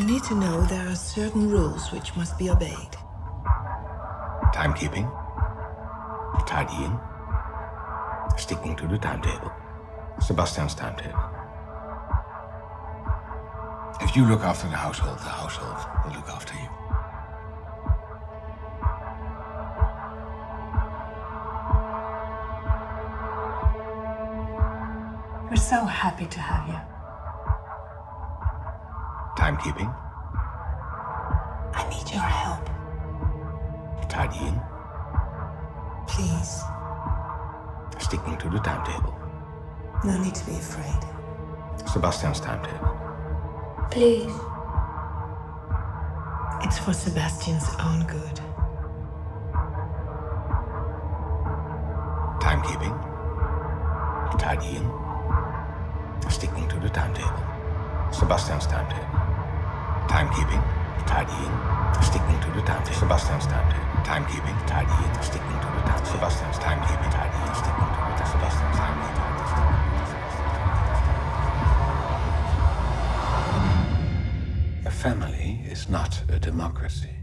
need to know there are certain rules which must be obeyed. Timekeeping, tidying, sticking to the timetable. Sebastian's timetable. If you look after the household, the household will look after you. We're so happy to have you. Timekeeping, I need your help. tidying, Please. sticking to the timetable. No need to be afraid. Sebastian's timetable. Please. It's for Sebastian's own good. Timekeeping, tidying, sticking to the timetable. Sebastian's timetable. Timekeeping, tidying, sticking to the timetable. Sebastian's timetable. Timekeeping, tidying, sticking to the timetable. Sebastian's timekeeping, tidying, sticking to the timetable. Sebastian's timekeeping. A family is not a democracy.